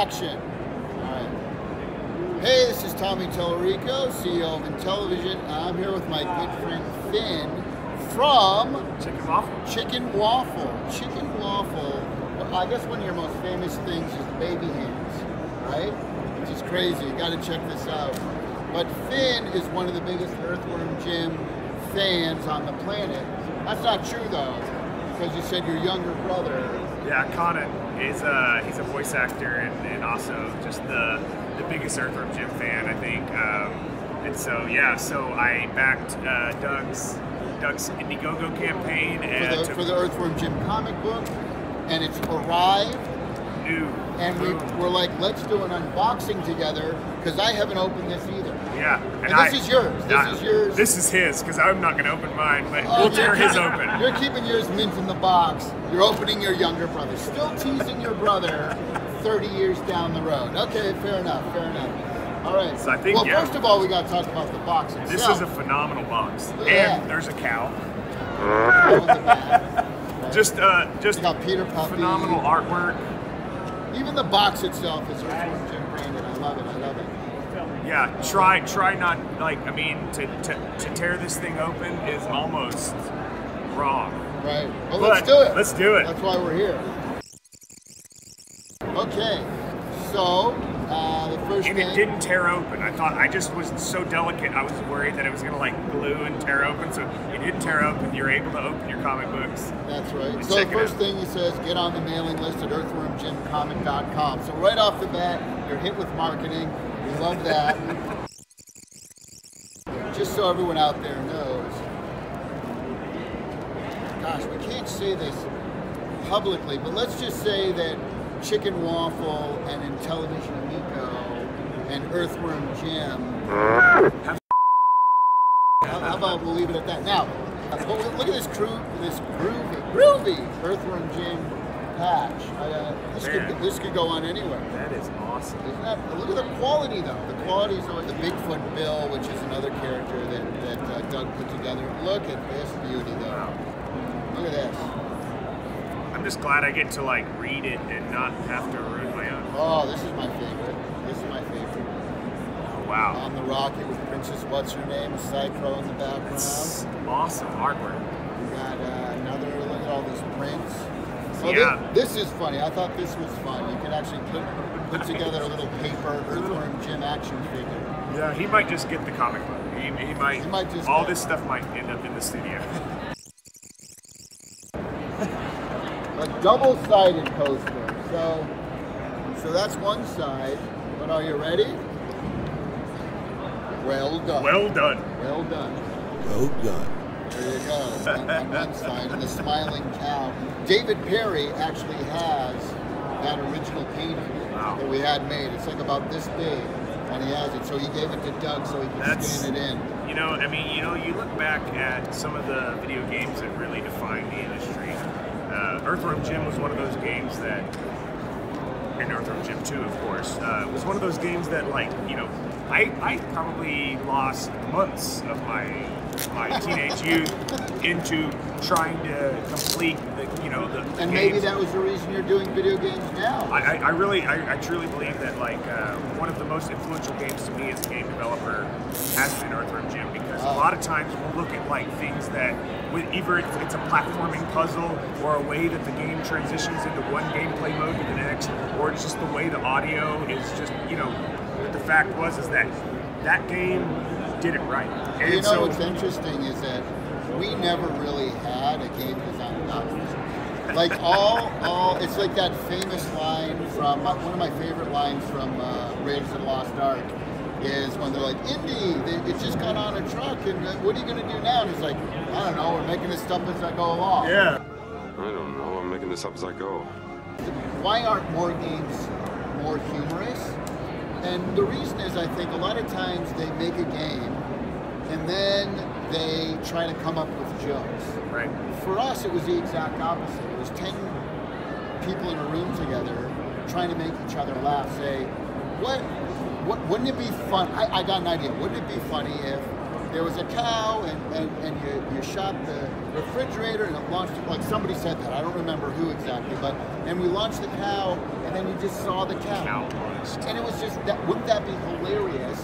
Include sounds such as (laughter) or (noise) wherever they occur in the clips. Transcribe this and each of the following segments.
action. Right. Hey, this is Tommy Tallarico, CEO of Intellivision. I'm here with my good friend Finn from Chicken waffle. Chicken Waffle. Chicken Waffle. Well, I guess one of your most famous things is baby hands, right? Which is crazy. You got to check this out. But Finn is one of the biggest Earthworm Jim fans on the planet. That's not true though, because you said your younger brother. Yeah, Conan is uh, he's a voice actor and, and also just the the biggest Earthworm Jim fan, I think. Um, and so yeah, so I backed uh, Doug's Doug's Indiegogo campaign for and the, for the Earthworm Jim comic book, and it's arrived. new. And we boom. were like, let's do an unboxing together because I haven't opened this either. Yeah, And, I- this is yours. This Nah, is yours. This is his because I'm not gonna open mine, but Oh, we'll tear you're his keeping- open. (laughs) You're keeping yours mint in the box. You're opening your younger brother. Still teasing your brother 30 years down the road. Okay, fair enough, fair enough. All right. So I think, well, yeah. first of all, we got to talk about the box itself. This is a phenomenal box, Yeah. and there's a cow. In the back. Just uh, just We got Peter Puppy. phenomenal artwork. Even the box itself is Earthworm Jim branded. I love it. I love it. Yeah, try try not like I mean to, to, to tear this thing open is almost wrong. Right. Well, But let's do it. let's do it. That's why we're here. Okay. So, uh, the first And thing. it didn't tear open. I thought I just was so delicate. I was worried that it was gonna like glue and tear open. So it didn't tear open. You're able to open your comic books. That's right. Let's So the first thing he says, get on the mailing list at earthwormjimcomic.com. So right off the bat, you're hit with marketing. Love that. Just so everyone out there knows. Gosh, we can't say this publicly, but let's just say that Chicken Waffle and Intellivision Amico and Earthworm Jim how, how about we'll leave it at that? Now, uh, look at this crew, this groovy, groovy Earthworm Jim patch. Uh, this Man. could this could go on anywhere. That is awesome. Isn't that? Look at the quality though. The quality is the Bigfoot Bill, which is another character that that uh, Doug put together. Look at this beauty though. Wow. Look at this. I'm just glad I get to like read it and not have to ruin my own. Oh, this is my favorite. This is my favorite. Oh, wow. On the rocket with Princess What's Her Name, Psycho in the background. That's awesome artwork. We got uh, another look at all these prints. Oh, Yeah. thi- this, is funny. I thought this was fun. You could actually put put together a little paper Earthworm Jim action figure. Yeah, he might just get the comic book. He, he might. He might just all get- this stuff might end up in the studio. (laughs) A double-sided poster. So, so that's one side. But are you ready? Well done. well done. well done. Well done. There you go. on, on one side, and the smiling cow. David Perry actually has that original painting Wow. that we had made. It's like about this big, and he has it. So he gave it to Doug so he could That's- scan it in. You know, I mean, you know, you look back at some of the video games that really defined the industry. Uh, Earthworm Jim was one of those games that, and Earthworm Jim 2, of course, uh, was one of those games that, like, you know, I, I probably lost months of my my teenage youth into trying to complete the, you know, the, the And maybe games. that was the reason you're doing video games now. I, I, I really, I, I truly believe that like uh, one of the most influential games to me as a game developer has been Earthworm Jim because Oh. a lot of times we'll look at like things that with either it's, it's a platforming puzzle or a way that the game transitions into one gameplay mode to the next, or it's just the way the audio is just you know. But the fact was is that that game did it right, and you know so what's interesting is that we never really had a game design document. Like all, all, it's like that famous line from one of my favorite lines from uh, Raiders of the Lost Ark is when they're like, "Indy, they, it just got on a truck, and uh, what are you gonna do now?" And he's like, "I don't know. We're making this stuff as I go along." yeah. I don't know. I'm making this up as I go. why aren't more games more humorous? And the reason is, I think a lot of times they make a game and then they try to come up with jokes. Right. For us, it was the exact opposite. It was 10 people in a room together trying to make each other laugh. Say, what, what wouldn't it be fun? I, I got an idea. Wouldn't it be funny if there was a cow and, and, and you, you shot the refrigerator and it launched like somebody said that. I don't remember who exactly but and we launched the cow and then you just saw the cow, Cow launched. and it was just that wouldn't that be hilarious?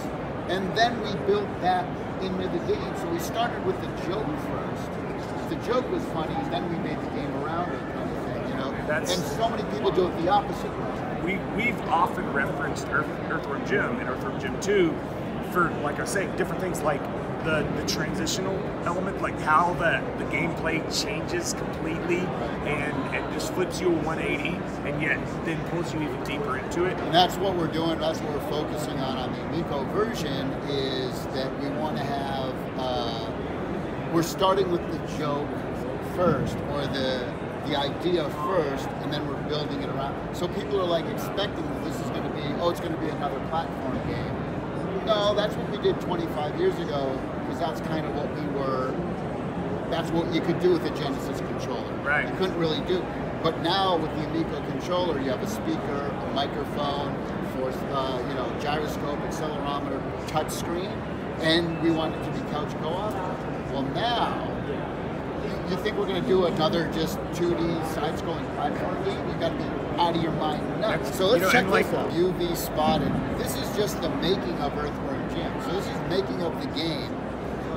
And then we built that into the game. So we started with the joke first. The joke was funny and then we made the game around it kind of thing you know? That's- and so many people do it the opposite way. We we've often referenced Earth, Earthworm Jim and Earthworm Jim 2 for like I say different things like the the transitional element like how the the gameplay changes completely and and just flips you a 180 and yet then pulls you even deeper into it And that's what we're doing. That's what we're focusing on on the Amico version is that we want to have. Uh, we're starting with the joke first, or the the idea first, and then we're building it around. So people are like expecting that this is going to be. Oh, it's going to be another platform game. No, that's what we did 25 years ago, because that's kind of what we were. That's what you could do with a Genesis controller. Right. You couldn't really do. But now with the Amico controller, you have a speaker, a microphone, for uh, you know gyroscope, accelerometer, touch screen, and we want it to be couch co-op. Well, now you- you think we're going to do another just 2D side-scrolling platform game? You got to be out of your mind nuts. So let's know, check like- this out. UV spotted. This is just the making of Earthworm Jim. So this is making of the game.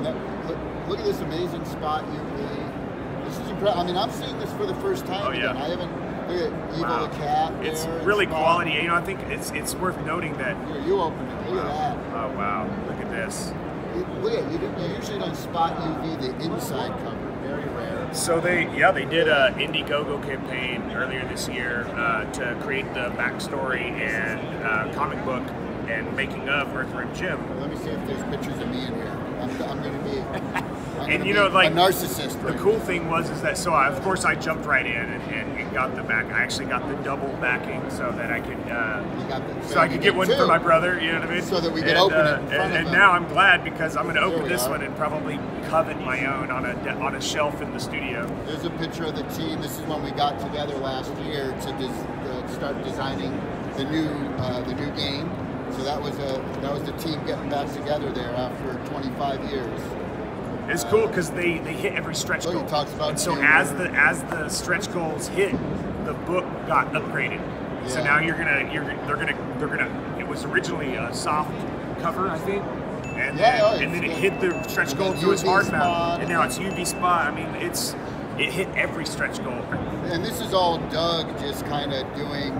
Look, look, look at this amazing spot UV. This is incredible. I mean, I'm seeing this for the first time Oh, yeah. again. I haven't. Look at Evil Wow. the Cat. it's there, really Spot. quality you know I think it's it's worth noting that Here, you open it. Look at that. oh wow look at this You- Look at you, you usually don't spot UV the inside cover. So they, yeah, they did a Indiegogo campaign earlier this year uh, to create the backstory and uh, comic book and making of Earthworm Jim. Let me see if there's pictures of me in here. I'm, I'm going to be. (laughs) And you know, like, a narcissist. The right cool thing was is that so I, of course I jumped right in and, and, and got the back. I actually got the double backing so that I could. Uh, the, so I could get one two. for my brother, you know what I mean? So that we could and, open it uh, front and, and now I'm glad because I'm going to open this are. one and probably covet my own on a on a shelf in the studio. There's a picture of the team. This is when we got together last year to des- uh, start designing the new uh, the new game. So that was a that was the team getting back together there after 25 years. It's cool because they, they hit every stretch Oh, goal. talks about and so Jim. as the as the stretch goals hit, the book got upgraded. So now you're gonna you're they're gonna they're gonna. It was originally a soft cover, I think. And Yeah, then, oh, and then it hit the stretch goal to its UV hard spot. mount, and now it's UV spot. I mean, it's it hit every stretch goal. And this is all Doug just kind of doing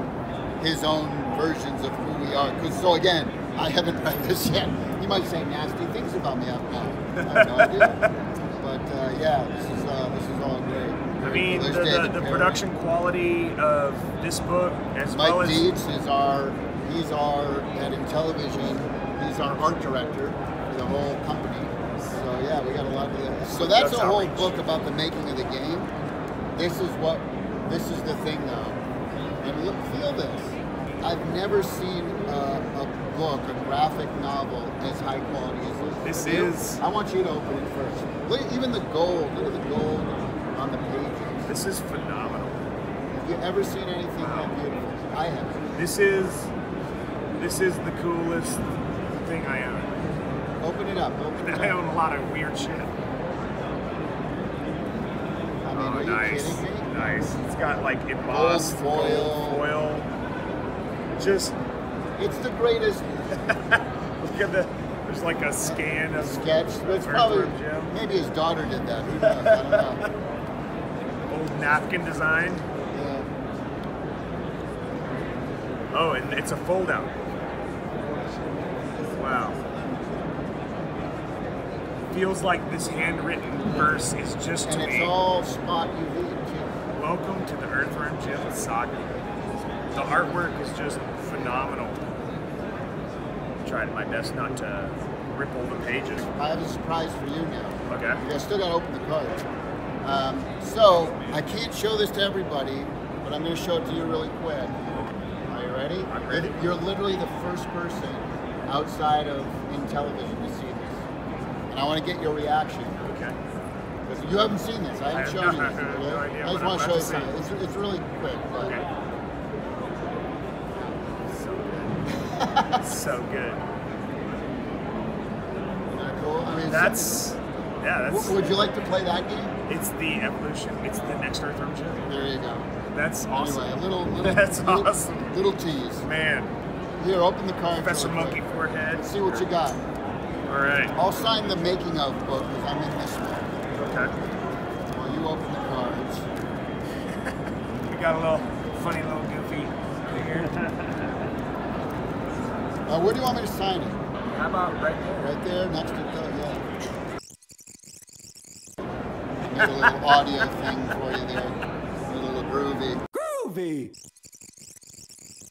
his own versions of who we are. 'Cause- so again, I haven't (laughs) read this yet. You might say nasty things about me. I have no, I have no idea. But uh, yeah, this is uh, this is all great. I mean, the, the, the production quality of this book, as Mike well as Dietz is our he's our at Intellivision. He's our art director for the whole company. So yeah, we got a lot of that. So that's a That's whole outreach. book about the making of the game. This is what this is the thing though. And look, feel this. I've never seen a, a book, a graphic novel, as high quality as this. This You- is- I want you to open it first. Look, even the gold. Look at the gold on the pages. this is phenomenal. Have you ever seen anything that beautiful? I haven't. This is this is the coolest thing I own. Open it up. Open it (laughs) I up. own a lot of weird shit. I mean, Oh, are you nice, kidding me? nice. It's got like embossed Gold foil. gold foil. Just It's the greatest (laughs) look at the. There's like a scan of sketch. It's probably Earthworm Jim. maybe his daughter did that. Who knows? I don't know. (laughs) old napkin design. Yeah. Oh, and it's a fold out. Wow. Feels like this handwritten verse is just to And it's me. all spot UV too. Welcome to the Earthworm Jim saga. The artwork is just phenomenal. I Tried my best not to rip all the pages. I have a surprise for you now. Okay. I still got to open the card. Um, so I can't show this to everybody, but I'm going to show it to you really quick. Are you ready? I'm ready. You're literally the first person outside of Intellivision to see this, and I want to get your reaction. Okay. Because you haven't seen this. I haven't I have shown you this. No idea I just want to show you. It's, it's really quick. But Okay. So good. so good. That cool? I mean, That's yeah, that's would you like to play that game? It's the evolution. It's the next Earthworm Jim. There you go. That's awesome. Anyway, a little, little (laughs) That's little, awesome. Little tease. Man, Here, open the card. Professor. Monkey Forehead. Let's see what you got. All right. I'll sign the making of book because I'm in this one. Okay. While you open the cards. (laughs) We got a little funny little goofy here. Uh, where do you want me to sign it? How about right there? Right there, next to the yeah. Made a little audio thing for you there. A little groovy. Groovy!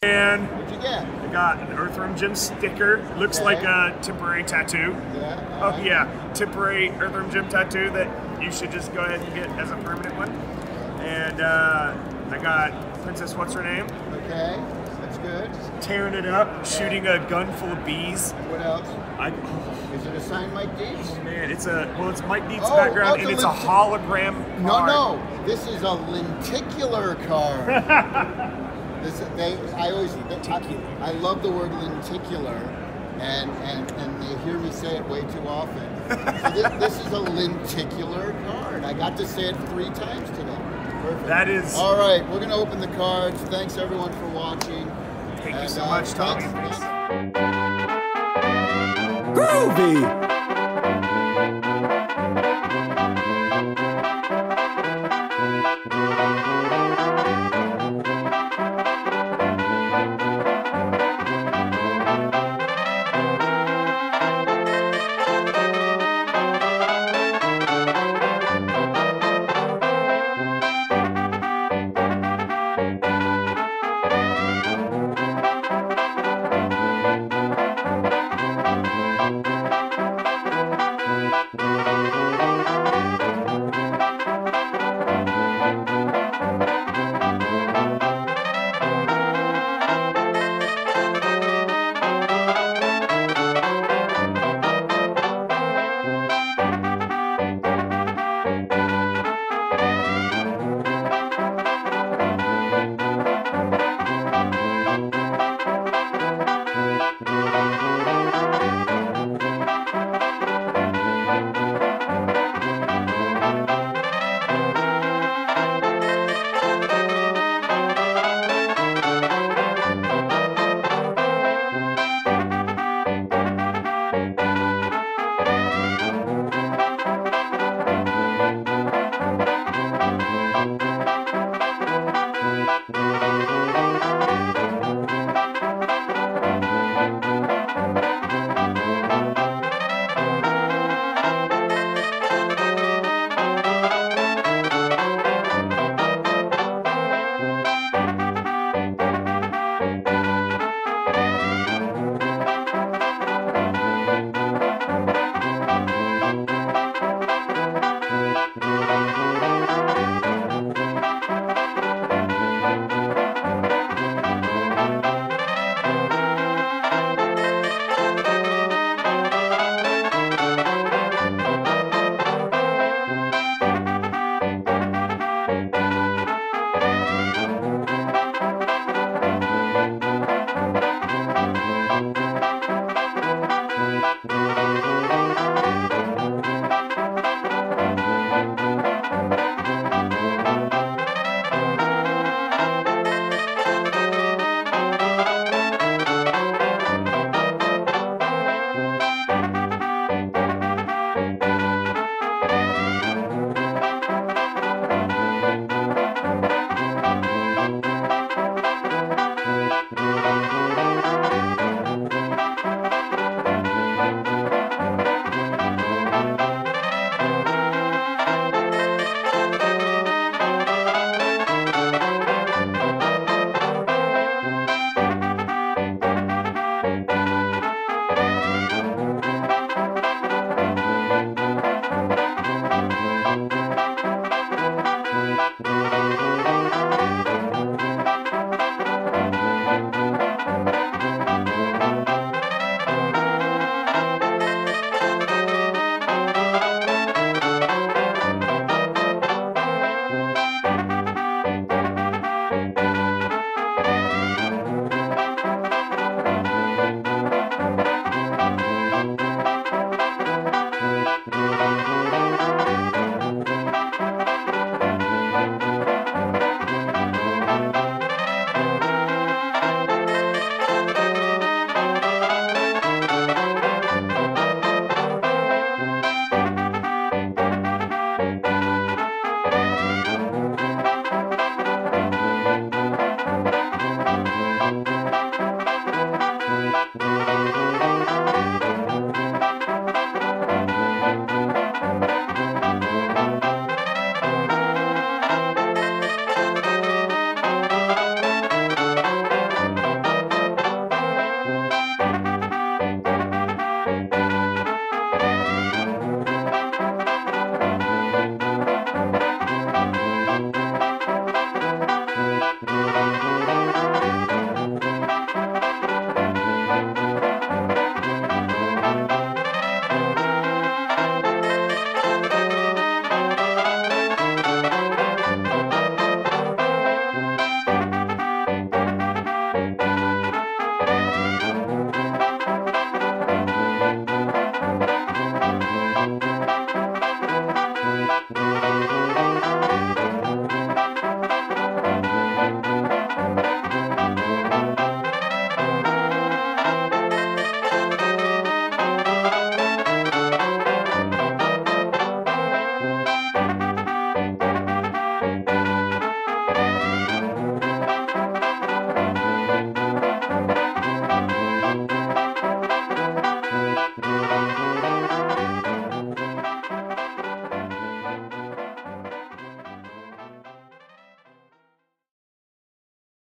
And What'd you get? I got an Earthworm Jim sticker. Looks Okay. like a temporary tattoo. Yeah. Oh alright. yeah, temporary Earthworm Jim tattoo that you should just go ahead and get as a permanent one. And uh, I got Princess What's Her Name Okay, that's good. tearing it up, shooting a gun full of bees. What else? I, Is it a signed Mike Dietz? Oh, man, it's a well, it's Mike Neat's Oh, background, oh, and it's a hologram. No, card. no. This is a lenticular card. (laughs) this they I always I, I love the word lenticular, and and and they hear me say it way too often. so this, (laughs) this is a lenticular card. I got to say it three times today. Perfect. That is. All right, we're gonna open the cards. Thanks everyone for watching. So much, Tommy. thanks.